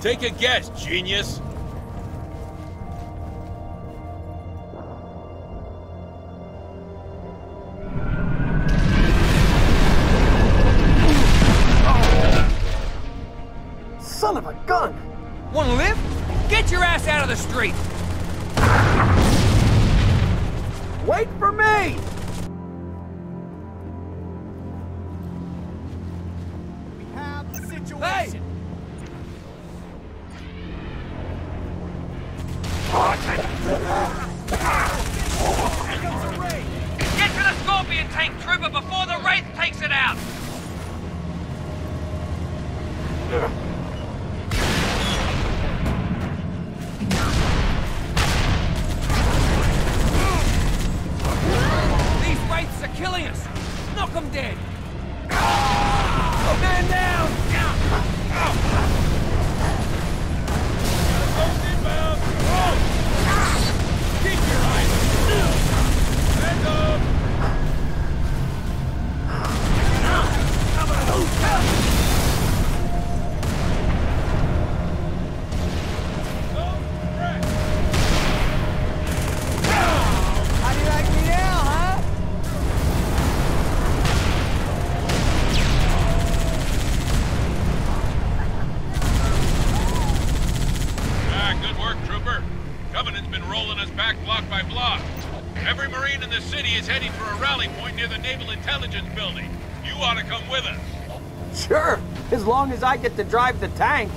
Take a guess, genius. Son of a gun! Wanna live? Get your ass out of the street! Wait for me! Tank, Trooper, before the Wraith takes as long as I get to drive the tank.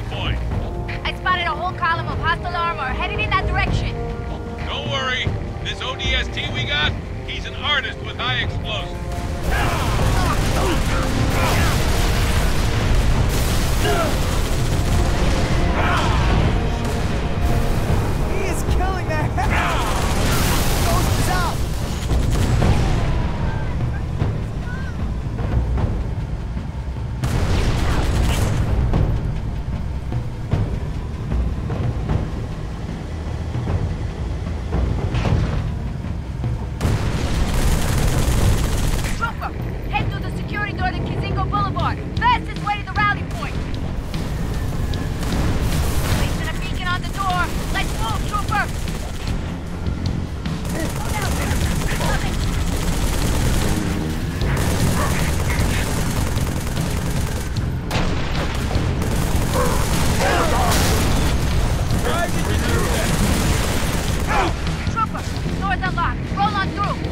Rally point. I spotted a whole column of hostile armor headed in that direction. Don't worry. This ODST we got, he's an artist with high explosives. He is killing the hell! lock. Roll on through.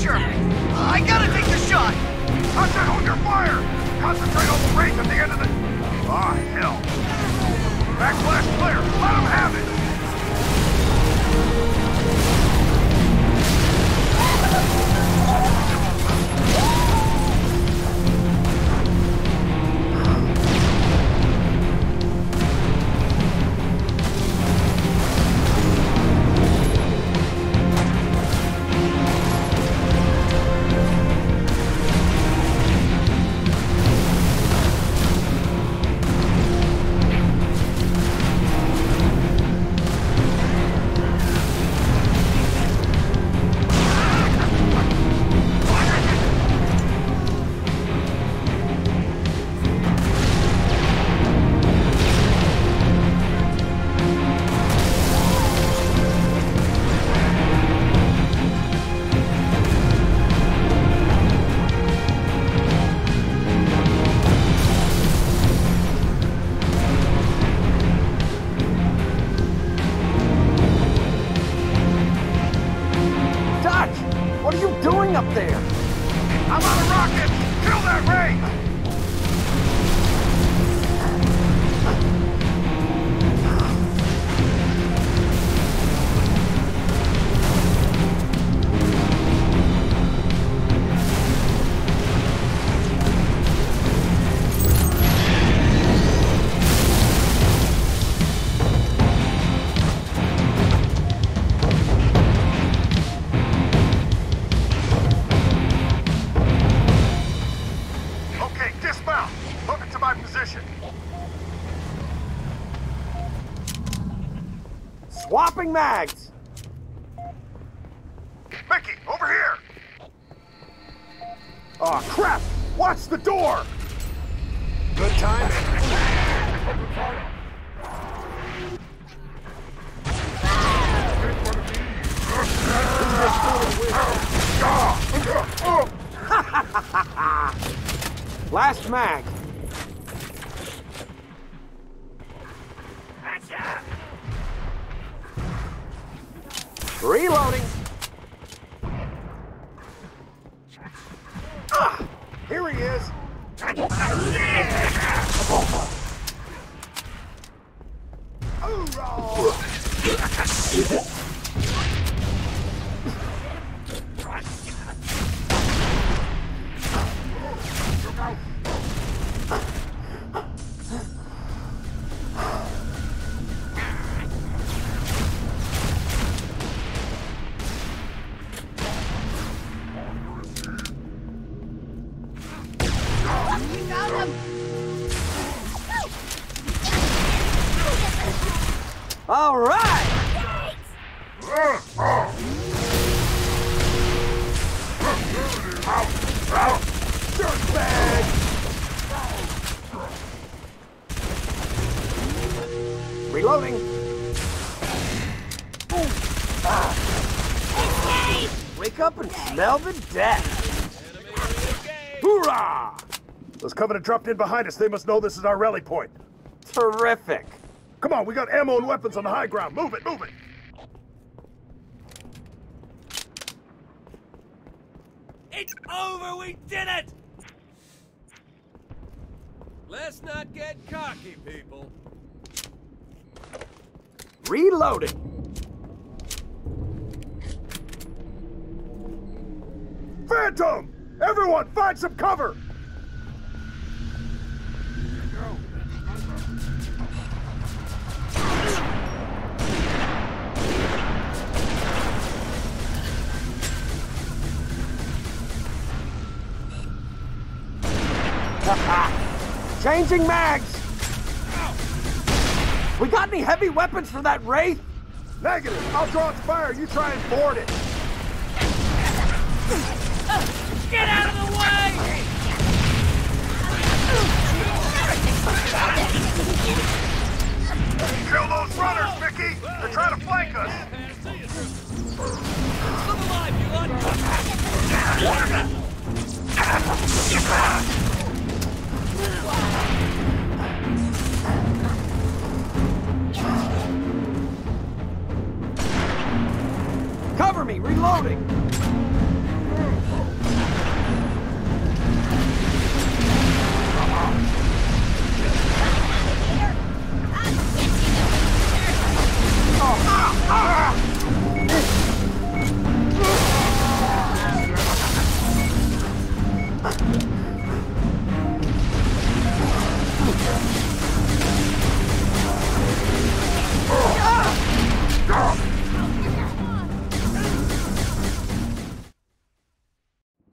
See me for sure! I gotta take the shot! Concentrate on your fire! Concentrate on the range at the end of the... Ah, hell. Backblast clear! Let them have it! Dutch! Up there? Swapping mags! Mickey, over here! Aw, crap! Watch the door! Good timing. Last mag! All right! Dirtbag! Reloading! Wake up and smell the death! Hoorah! Those Covenant dropped in behind us. They must know this is our rally point. Terrific! Come on, we got ammo and weapons on the high ground. Move it, move it! It's over! We did it! Let's not get cocky, people. Reloading! Phantom! Everyone, find some cover! Changing mags! We got any heavy weapons for that Wraith? Negative. I'll draw its fire. You try and board it. Get out of the way! Kill those runners, Mickey! They're trying to flank us! Come alive, you enemy! Reloading!